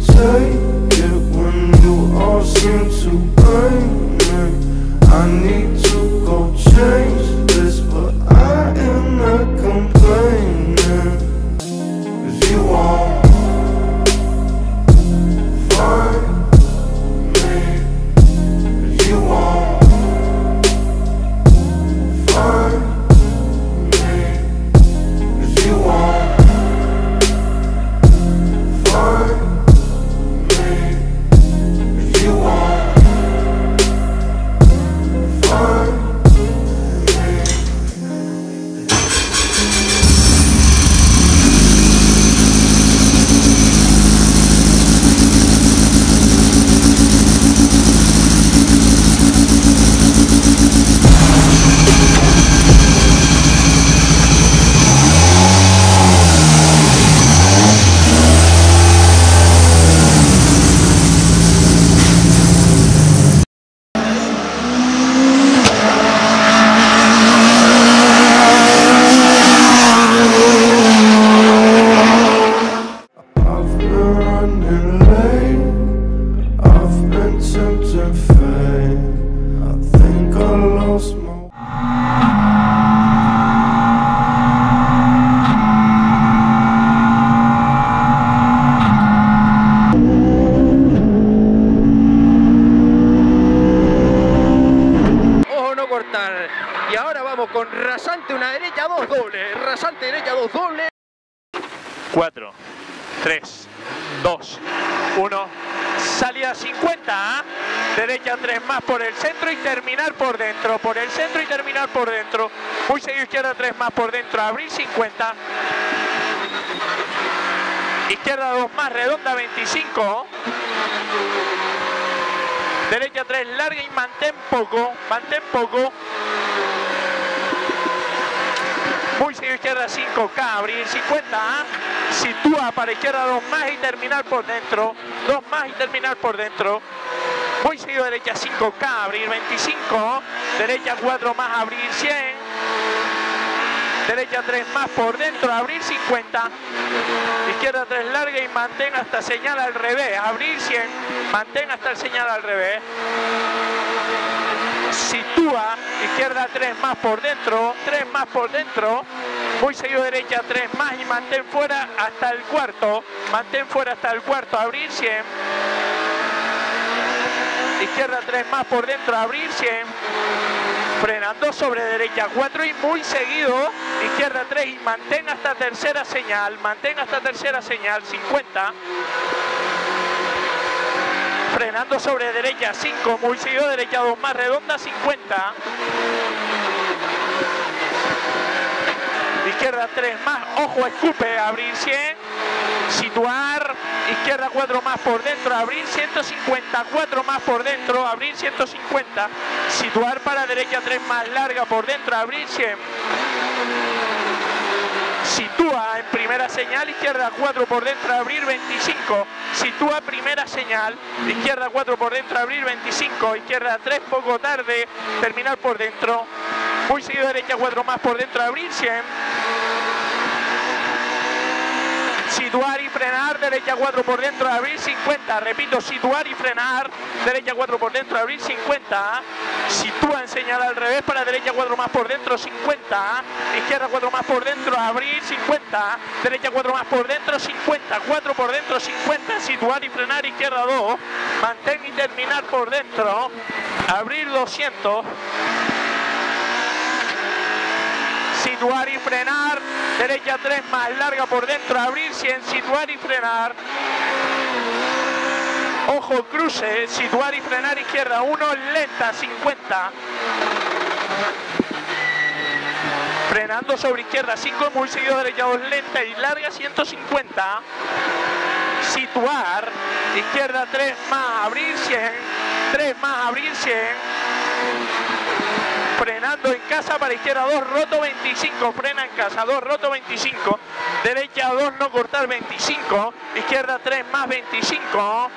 say 4, 3, 2, 1. Salida 50. ¿ah? Derecha 3 más por el centro y terminar por dentro. Por el centro y terminar por dentro. Muy seguido izquierda 3 más por dentro. Abrir 50. Izquierda 2 más redonda 25. Derecha 3 larga y mantén poco. Mantén poco. Muy seguido izquierda 5K, abrir 50, ¿ah? Sitúa para izquierda 2 más y terminar por dentro, 2 más y terminar por dentro. Muy seguido derecha 5K, abrir 25, derecha 4 más, abrir 100. Derecha 3 más por dentro, abrir 50. Izquierda 3 larga y mantén hasta señal al revés, abrir 100, mantén hasta el señal al revés sitúa, izquierda 3 más por dentro, 3 más por dentro, muy seguido derecha 3 más y mantén fuera hasta el cuarto, mantén fuera hasta el cuarto, abrir 100, izquierda 3 más por dentro, abrir 100, frenando sobre derecha 4 y muy seguido, izquierda 3 y mantén hasta tercera señal, mantén hasta tercera señal, 50, frenando sobre derecha 5, muy seguido derecha 2 más redonda 50. Izquierda 3 más, ojo escupe, abrir 100, situar, izquierda 4 más por dentro, abrir 150, 4 más por dentro, abrir 150, situar para derecha 3 más larga por dentro, abrir 100 sitúa en primera señal, izquierda 4 por dentro, abrir 25, sitúa primera señal, izquierda 4 por dentro, abrir 25, izquierda 3 poco tarde, terminar por dentro, muy seguido derecha 4 más por dentro, abrir 100, situar y frenar, derecha 4 por dentro, abrir 50, repito, situar y frenar, derecha 4 por dentro, abrir 50, sitúa en señal al revés para derecha 4 más por dentro, 50, izquierda 4 más por dentro, abrir 50, derecha 4 más por dentro, 50, 4 por dentro, 50, situar y frenar, izquierda 2, mantén y terminar por dentro, abrir 200, situar y frenar, derecha 3 más larga por dentro, abrir 100, situar y frenar. Ojo, cruce, situar y frenar izquierda 1, lenta 50. Frenando sobre izquierda 5, muy seguido derecha 2, lenta y larga 150. Situar, izquierda 3 más, abrir 100, 3 más, abrir 100 frenando en casa para izquierda 2, roto 25, frena en casa 2, roto 25, derecha 2, no cortar 25, izquierda 3 más 25,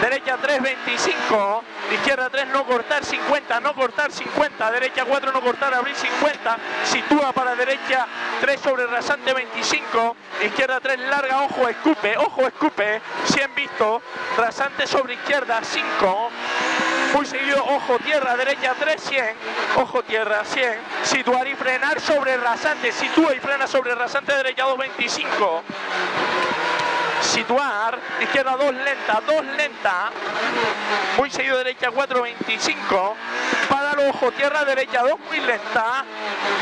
derecha 3, 25, izquierda 3, no cortar 50, no cortar 50, derecha 4, no cortar, abrir 50, sitúa para derecha 3 sobre rasante 25, izquierda 3, larga, ojo, escupe, ojo, escupe, 100 visto, rasante sobre izquierda 5, muy seguido, ojo, tierra, derecha 3, 100, ojo, tierra 100, situar y frenar sobre rasante, sitúa y frena sobre rasante, derecha 2, 25 situar, izquierda 2 lenta, 2 lenta, muy seguido derecha 4, 25, para el ojo, tierra derecha 2 muy lenta,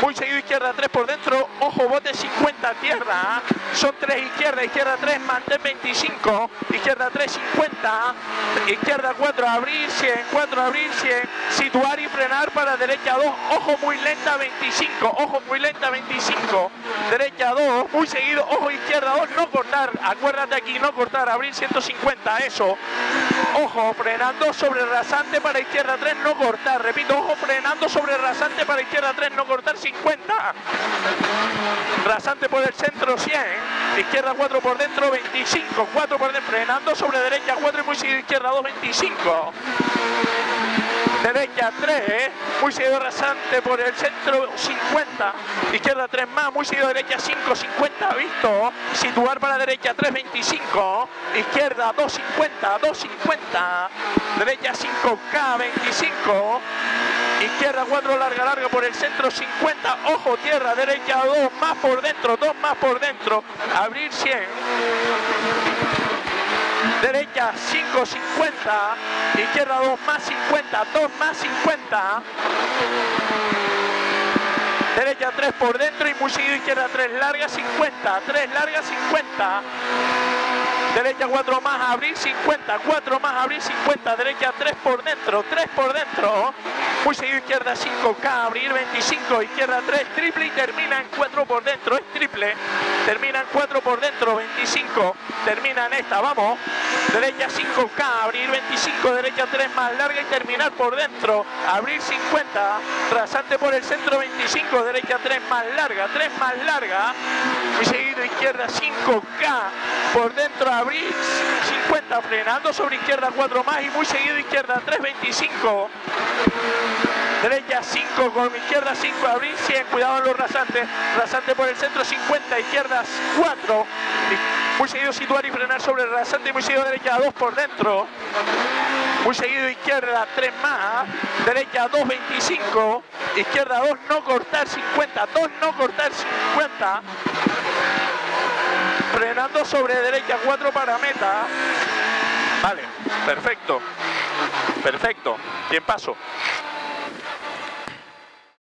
muy seguido izquierda 3 por dentro, ojo bote 50 tierra, son 3 izquierda, izquierda 3 mantén 25, izquierda 3 50, izquierda 4 abrir 100, 4 abrir 100, situar y frenar para derecha 2, ojo muy lenta 25, ojo muy lenta 25, derecha 2, muy seguido, ojo izquierda 2, no cortar, acuérdate aquí, no cortar, abrir 150, eso, ojo, frenando sobre rasante para izquierda 3, no cortar, repito, ojo, frenando sobre rasante para izquierda 3, no cortar 50, rasante por el centro 100, izquierda 4 por dentro 25, 4 por dentro, frenando sobre derecha 4 y muy seguido izquierda 2, 25 derecha 3, muy seguido rasante por el centro 50, izquierda 3 más, muy seguido derecha 5, 50, visto, situar para derecha 3, 25, izquierda 2, 50, 2, 50, derecha 5K, 25, izquierda 4, larga, larga por el centro 50, ojo, tierra, derecha 2, más por dentro, 2 más por dentro, abrir 100 derecha 5, 50, izquierda 2 más 50, 2 más 50, derecha 3 por dentro y muy seguido izquierda 3 larga 50, 3 larga 50, derecha 4 más abrir 50, 4 más abrir 50, derecha 3 por dentro, 3 por dentro, muy seguido izquierda 5K, abrir 25, izquierda 3, triple y termina en 4 por dentro, es triple, termina en 4 por dentro, 25, termina en esta, vamos, derecha 5K, abrir 25, derecha 3 más larga y terminar por dentro, abrir 50, rasante por el centro 25, derecha 3 más larga, 3 más larga, muy seguido izquierda 5K, por dentro abrir 50, frenando sobre izquierda 4 más y muy seguido izquierda 3, 25, derecha 5 con izquierda 5 abrir 100 cuidado en los rasantes rasante por el centro 50 izquierdas 4 muy seguido situar y frenar sobre el rasante muy seguido derecha 2 por dentro. Muy seguido izquierda 3 más. Derecha 2 25 izquierda 2 no cortar 50 2 no cortar 50 frenando sobre derecha 4 para meta. Vale perfecto. Perfecto. Bien paso